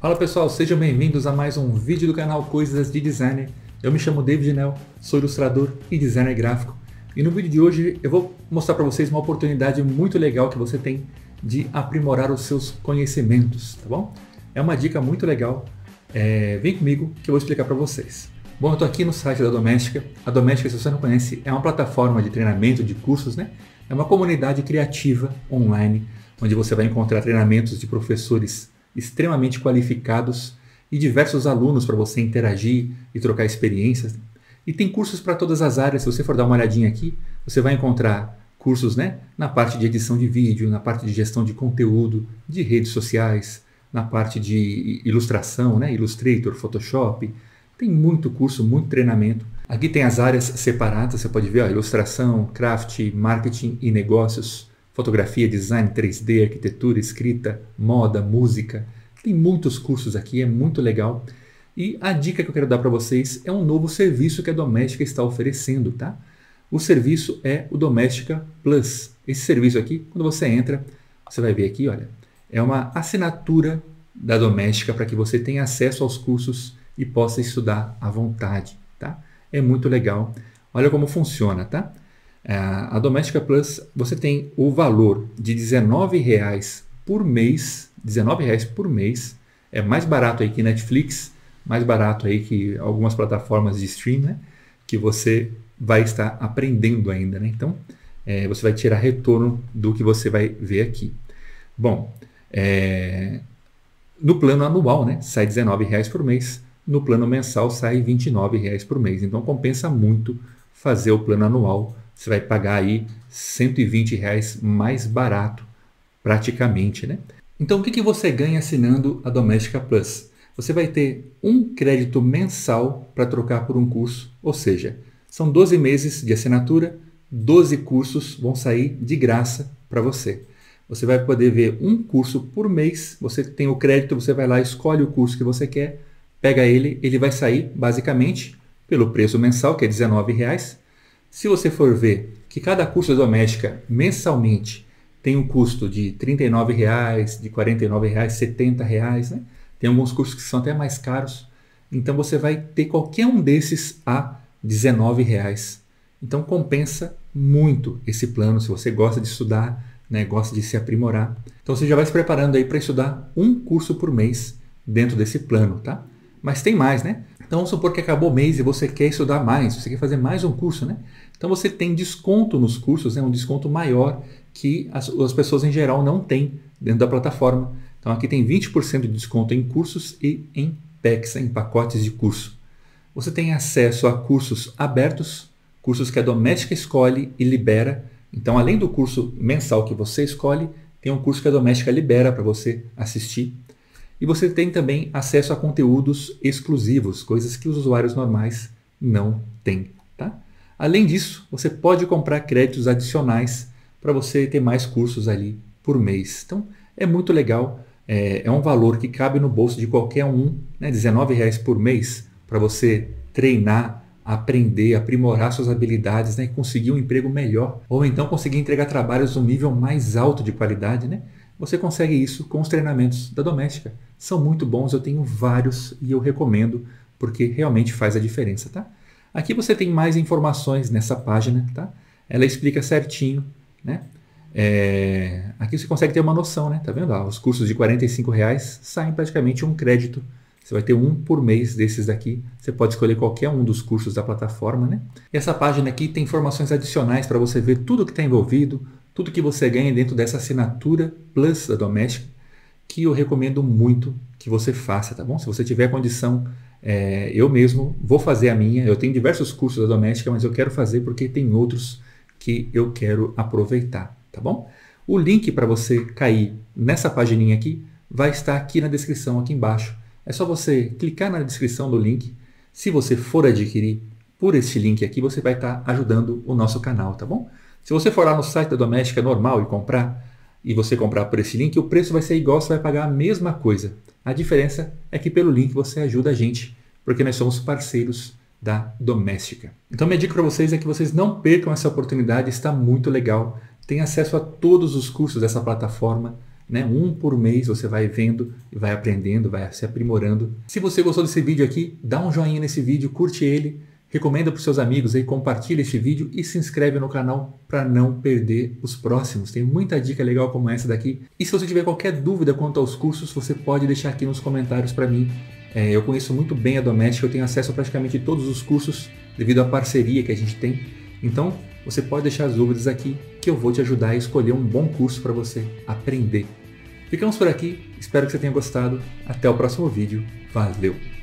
Fala pessoal, sejam bem-vindos a mais um vídeo do canal Coisas de Designer. Eu me chamo David Nel, sou ilustrador e designer gráfico. E no vídeo de hoje eu vou mostrar para vocês uma oportunidade muito legal que você tem de aprimorar os seus conhecimentos, tá bom? É uma dica muito legal. É, vem comigo que eu vou explicar para vocês. Bom, eu estou aqui no site da Doméstica. A Doméstica, se você não conhece, é uma plataforma de treinamento de cursos, né? É uma comunidade criativa online onde você vai encontrar treinamentos de professores extremamente qualificados e diversos alunos para você interagir e trocar experiências. E tem cursos para todas as áreas. Se você for dar uma olhadinha aqui, você vai encontrar cursos né, na parte de edição de vídeo, na parte de gestão de conteúdo, de redes sociais, na parte de ilustração, né, Illustrator, Photoshop. Tem muito curso, muito treinamento. Aqui tem as áreas separadas, você pode ver ó, ilustração, craft, marketing e negócios fotografia, design 3D, arquitetura, escrita, moda, música. Tem muitos cursos aqui, é muito legal. E a dica que eu quero dar para vocês é um novo serviço que a Doméstica está oferecendo, tá? O serviço é o Doméstica Plus. Esse serviço aqui, quando você entra, você vai ver aqui, olha, é uma assinatura da Doméstica para que você tenha acesso aos cursos e possa estudar à vontade, tá? É muito legal. Olha como funciona, tá? É, a Doméstica Plus, você tem o valor de R$19,00 por mês, R$19,00 por mês, é mais barato aí que Netflix, mais barato aí que algumas plataformas de stream, né? Que você vai estar aprendendo ainda, né? Então, é, você vai tirar retorno do que você vai ver aqui. Bom, é, no plano anual, né? Sai R$19,00 por mês, no plano mensal sai R$29,00 por mês. Então, compensa muito fazer o plano anual você vai pagar aí 120 reais mais barato, praticamente, né? Então, o que, que você ganha assinando a Doméstica Plus? Você vai ter um crédito mensal para trocar por um curso, ou seja, são 12 meses de assinatura, 12 cursos vão sair de graça para você. Você vai poder ver um curso por mês, você tem o crédito, você vai lá, escolhe o curso que você quer, pega ele, ele vai sair basicamente pelo preço mensal, que é R$19,00, se você for ver que cada curso doméstica mensalmente tem um custo de R$ 39,00, de R$ 49,00, R$ 70,00, né? Tem alguns cursos que são até mais caros. Então você vai ter qualquer um desses a R$ 19,00. Então compensa muito esse plano se você gosta de estudar, né, gosta de se aprimorar. Então você já vai se preparando aí para estudar um curso por mês dentro desse plano, tá? Mas tem mais, né? Então vamos supor que acabou o mês e você quer estudar mais, você quer fazer mais um curso, né? Então você tem desconto nos cursos, né? um desconto maior que as, as pessoas em geral não têm dentro da plataforma. Então aqui tem 20% de desconto em cursos e em packs, em pacotes de curso. Você tem acesso a cursos abertos, cursos que a doméstica escolhe e libera. Então, além do curso mensal que você escolhe, tem um curso que a doméstica libera para você assistir. E você tem também acesso a conteúdos exclusivos, coisas que os usuários normais não têm. Tá? Além disso, você pode comprar créditos adicionais para você ter mais cursos ali por mês. Então, é muito legal. É, é um valor que cabe no bolso de qualquer um, né? R$19,00 por mês, para você treinar, aprender, aprimorar suas habilidades né? e conseguir um emprego melhor. Ou então conseguir entregar trabalhos um nível mais alto de qualidade. Né? Você consegue isso com os treinamentos da doméstica. São muito bons, eu tenho vários e eu recomendo porque realmente faz a diferença, tá? Aqui você tem mais informações nessa página, tá? Ela explica certinho, né? É... aqui você consegue ter uma noção, né? Tá vendo? Ah, os cursos de R$ reais saem praticamente um crédito. Você vai ter um por mês desses daqui. Você pode escolher qualquer um dos cursos da plataforma, né? E essa página aqui tem informações adicionais para você ver tudo que está envolvido, tudo que você ganha dentro dessa assinatura Plus da Doméstica, que eu recomendo muito que você faça, tá bom? Se você tiver condição, é, eu mesmo vou fazer a minha. Eu tenho diversos cursos da Doméstica, mas eu quero fazer porque tem outros que eu quero aproveitar, tá bom? O link para você cair nessa pagininha aqui vai estar aqui na descrição, aqui embaixo. É só você clicar na descrição do link. Se você for adquirir por esse link aqui, você vai estar ajudando o nosso canal, tá bom? Se você for lá no site da Doméstica normal e comprar, e você comprar por esse link, o preço vai ser igual, você vai pagar a mesma coisa. A diferença é que pelo link você ajuda a gente, porque nós somos parceiros da Doméstica. Então minha dica para vocês é que vocês não percam essa oportunidade, está muito legal. Tem acesso a todos os cursos dessa plataforma, né? Um por mês você vai vendo vai aprendendo, vai se aprimorando. Se você gostou desse vídeo aqui, dá um joinha nesse vídeo, curte ele, recomenda para os seus amigos aí, compartilha este vídeo e se inscreve no canal para não perder os próximos. Tem muita dica legal como essa daqui. E se você tiver qualquer dúvida quanto aos cursos, você pode deixar aqui nos comentários para mim. É, eu conheço muito bem a Domestic, eu tenho acesso a praticamente todos os cursos devido à parceria que a gente tem. Então, você pode deixar as dúvidas aqui que eu vou te ajudar a escolher um bom curso para você aprender. Ficamos por aqui, espero que você tenha gostado. Até o próximo vídeo. Valeu!